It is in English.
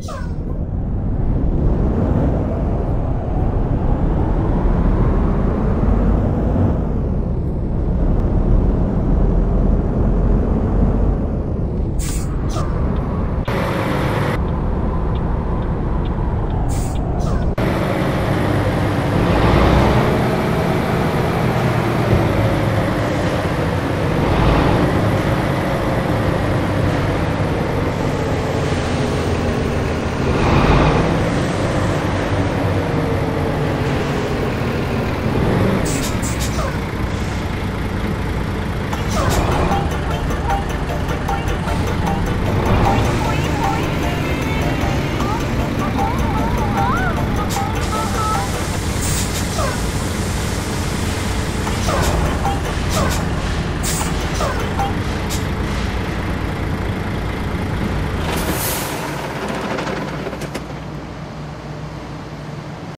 Ciao.